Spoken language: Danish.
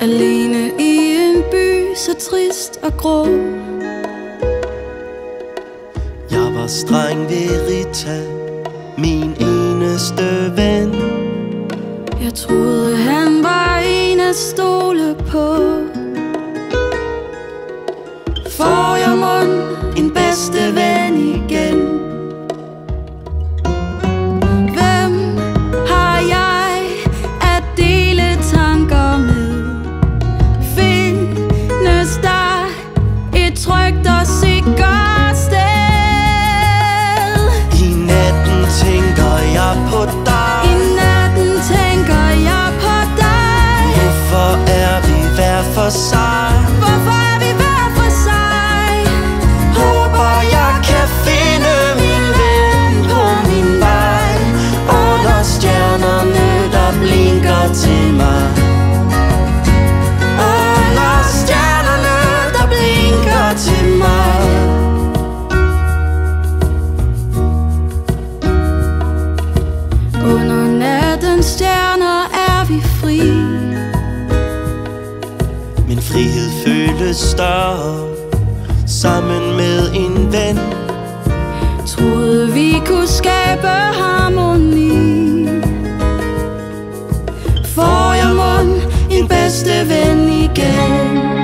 Alene i en by så trist og grå. Jeg var streng ved Rita Min eneste ven. Jeg troede han var en at stole på. Får jeg mund en bedste for sig? Hvorfor er vi hver for sig? Håber jeg kan finde min ven på min vej Under stjernerne der blinker til frihed føles større Sammen med en ven. Troede vi kunne skabe harmoni. Får jeg mund en bedste ven igen?